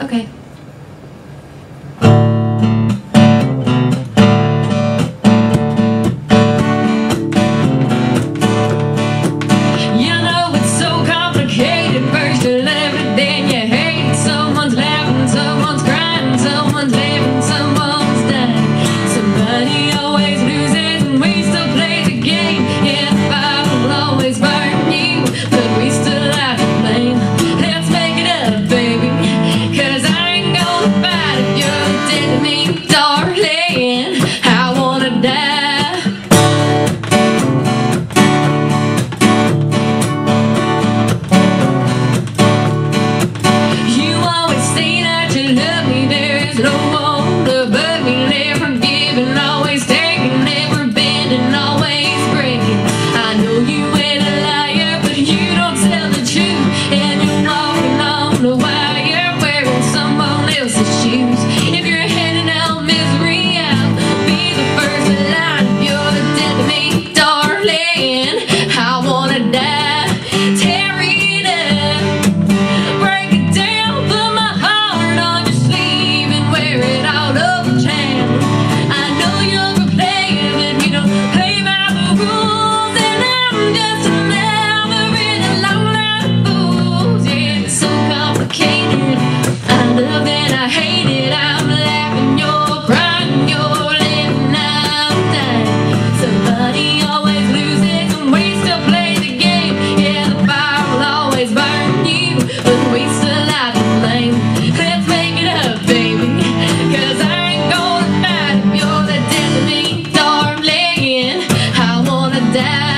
Okay. slow down.